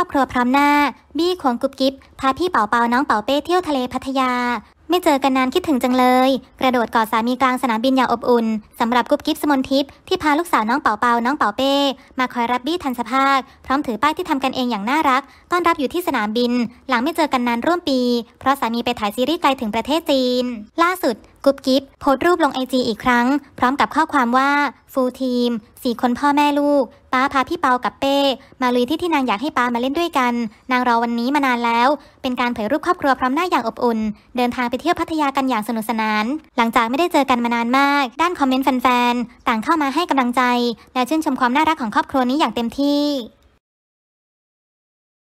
อบครัวพร้อมหน้า บี้ควงกุ๊บกิ๊บพาพี่เป่าเปาน้องเป่าเป้เที่ยวทะเลพัทยา ไม่เจอกันนานคิดถึงจังเลย กระโดดกอดสามีกลางสนามบินอย่างอบอุ่นสำหรับกุ๊บกิ๊บสมนทิพย์ที่พาลูกสาวน้องเป่าเปาน้องเป่าเป้มาคอยรับบี้ทันสภาพพร้อมถือป้ายที่ทำกันเองอย่างน่ารัก ต้อนรับอยู่ที่สนามบิน หลังไม่เจอกันนานร่วมปี เพราะสามีไปถ่ายซีรีส์ไกลถึงประเทศจีน ล่าสุดกุ๊บกิ๊บโพสต์รูปลงไอจีอีกครั้ง พร้อมกับข้อความว่าฟูลทีมสี่คนพ่อแม่ลูก ป้าพาพี่เปากับเป้ มาลุยที่ที่นางอยากให้ป้ามาเล่นด้วยกัน นางรอวันนี้มานานแล้ว เป็นการเผยรูปครอบครัวพร้อมหน้าอย่างอบอุ่น เดินทางไปเที่ยวพัทยากันอย่างสนุกสนาน หลังจากไม่ได้เจอกันมานานมาก ด้านคอมเมนต์แฟนๆ ต่างเข้ามาให้กำลังใจ และชื่นชมความน่ารักของครอบครัวนี้อย่างเต็มที่